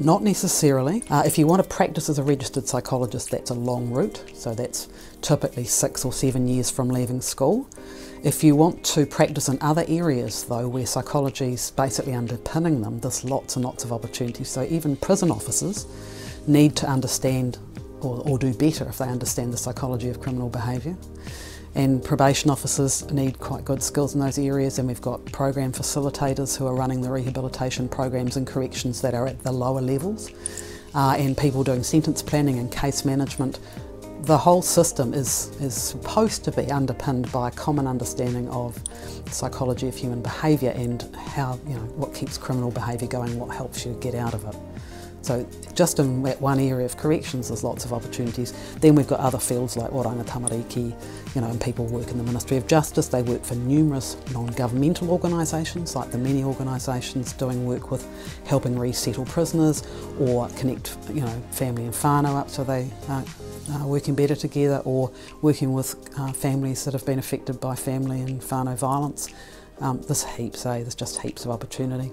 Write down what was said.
Not necessarily. Uh, if you want to practice as a registered psychologist, that's a long route, so that's typically six or seven years from leaving school. If you want to practice in other areas, though, where psychology is basically underpinning them, there's lots and lots of opportunities. So even prison officers need to understand or, or do better if they understand the psychology of criminal behaviour. And probation officers need quite good skills in those areas, and we've got program facilitators who are running the rehabilitation programs and corrections that are at the lower levels, uh, and people doing sentence planning and case management. The whole system is, is supposed to be underpinned by a common understanding of psychology of human behaviour and how, you know, what keeps criminal behaviour going, what helps you get out of it. So just in one area of corrections there's lots of opportunities. Then we've got other fields like Oranga Tamariki, you know, and people work in the Ministry of Justice, they work for numerous non-governmental organisations like the many organisations doing work with helping resettle prisoners or connect, you know, family and whānau up so they are uh, working better together or working with uh, families that have been affected by family and whānau violence. Um, there's heaps, eh? There's just heaps of opportunity.